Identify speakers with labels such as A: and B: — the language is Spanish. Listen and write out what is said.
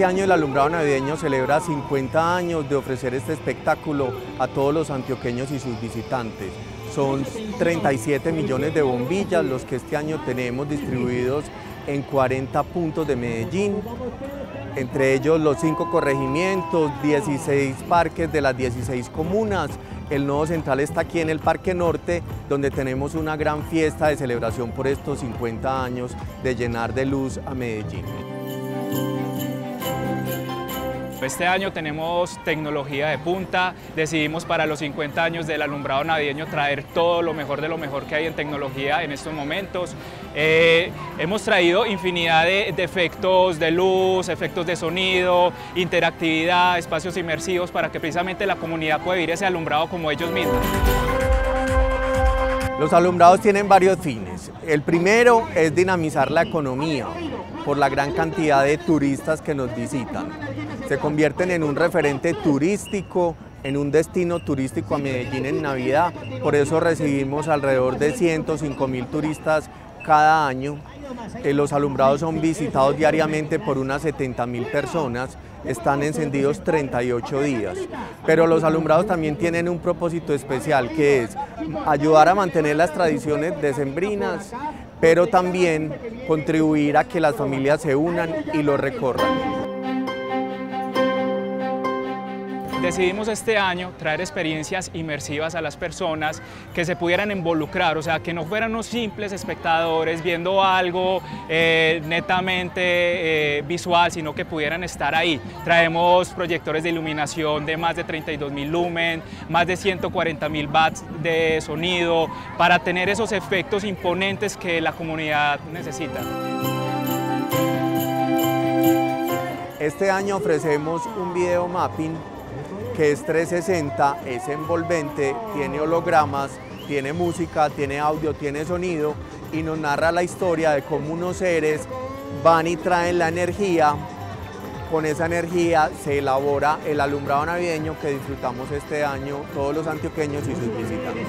A: Este año el alumbrado navideño celebra 50 años de ofrecer este espectáculo a todos los antioqueños y sus visitantes. Son 37 millones de bombillas los que este año tenemos distribuidos en 40 puntos de Medellín, entre ellos los 5 corregimientos, 16 parques de las 16 comunas. El nodo central está aquí en el Parque Norte, donde tenemos una gran fiesta de celebración por estos 50 años de llenar de luz a Medellín.
B: Este año tenemos tecnología de punta, decidimos para los 50 años del alumbrado navideño traer todo lo mejor de lo mejor que hay en tecnología en estos momentos. Eh, hemos traído infinidad de, de, efectos de luz, efectos de sonido, interactividad, espacios inmersivos para que precisamente la comunidad pueda vivir ese alumbrado como ellos mismos.
A: Los alumbrados tienen varios fines. El primero es dinamizar la economía por la gran cantidad de turistas que nos visitan se convierten en un referente turístico, en un destino turístico a Medellín en Navidad. Por eso recibimos alrededor de 105 mil turistas cada año. Eh, los alumbrados son visitados diariamente por unas 70 mil personas, están encendidos 38 días. Pero los alumbrados también tienen un propósito especial que es ayudar a mantener las tradiciones decembrinas, pero también contribuir a que las familias se unan y lo recorran.
B: Decidimos este año traer experiencias inmersivas a las personas que se pudieran involucrar, o sea, que no fueran unos simples espectadores viendo algo eh, netamente eh, visual, sino que pudieran estar ahí. Traemos proyectores de iluminación de más de 32 mil lumen, más de 140 mil watts de sonido, para tener esos efectos imponentes que la comunidad necesita.
A: Este año ofrecemos un video mapping que es 360, es envolvente, tiene hologramas, tiene música, tiene audio, tiene sonido y nos narra la historia de cómo unos seres van y traen la energía. Con esa energía se elabora el alumbrado navideño que disfrutamos este año todos los antioqueños y sus visitantes.